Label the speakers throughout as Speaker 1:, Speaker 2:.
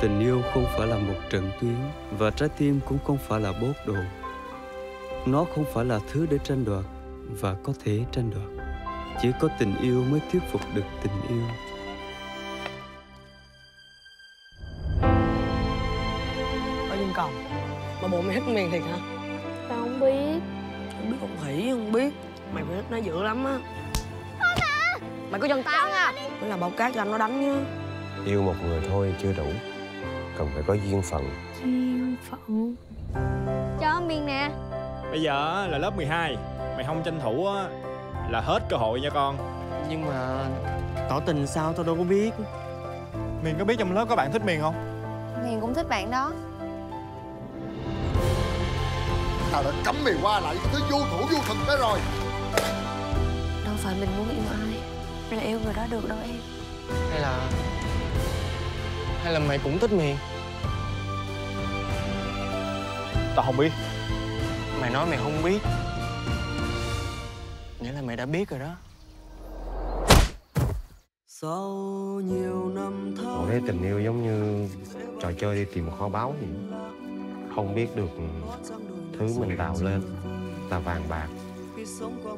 Speaker 1: tình yêu không phải là một trận tuyến và trái tim cũng không phải là bốt đồ. Nó không phải là thứ để tranh đoạt và có thể tranh đoạt. Chỉ có tình yêu mới thuyết phục được tình yêu.
Speaker 2: Ở dân cầu mà bộ mày thích miền thiệt hả?
Speaker 3: Tao không biết.
Speaker 2: Không biết con khỉ không biết. Mày phải thích nó dữ lắm á. Mày có dân tao nha mới là bao cát cho anh nó đánh nhá.
Speaker 4: Yêu một người thôi chưa đủ Cần phải có duyên phận.
Speaker 3: Duyên phận. Cho miền nè.
Speaker 5: Bây giờ là lớp 12 Mày không tranh thủ á Là hết cơ hội nha con.
Speaker 6: Nhưng mà tỏ tình sao tao đâu có biết.
Speaker 5: Miền có biết trong lớp có bạn thích Miền không?
Speaker 3: miền cũng thích bạn đó.
Speaker 7: Tao đã cấm mày qua lại cái thứ vô thủ vô thực đó rồi.
Speaker 3: Đâu phải mình muốn yêu ai là yêu người đó được đâu em.
Speaker 6: Hay là Hay là mày cũng thích miền
Speaker 5: Tao không biết.
Speaker 6: Mày nói mày không biết. Nghĩa là mày đã biết rồi đó.
Speaker 1: Sau nhiều năm
Speaker 4: Cậu
Speaker 1: tháng
Speaker 4: thấy tình yêu giống như trò chơi đi tìm một kho báu vậy. Không biết được thứ mình đào lên. Là vàng bạc.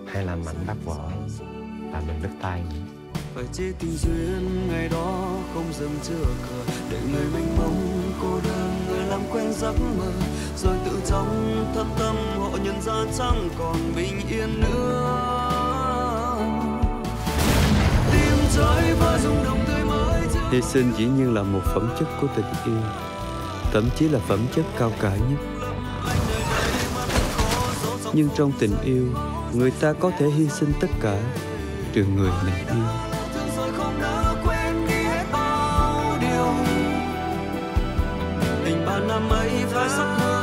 Speaker 4: Hay là mảnh đất vỡ. Là mình đứt tay
Speaker 1: phải chế tình duyên, ngày đó không dừng chưa cờ để người mênh mông, cô đơn, người làm quen giấc mơ. Rồi tự trong thâm tâm, họ nhận ra chẳng còn bình yên nữa. Tim trái và rung động tươi mới hy sinh dĩ nhiên là một phẩm chất của tình yêu, thậm chí là phẩm chất cao cả nhất. Nhưng trong tình yêu, người ta có thể hy sinh tất cả trừ người mình yêu. Hết bao năm ấy phải sắc hơn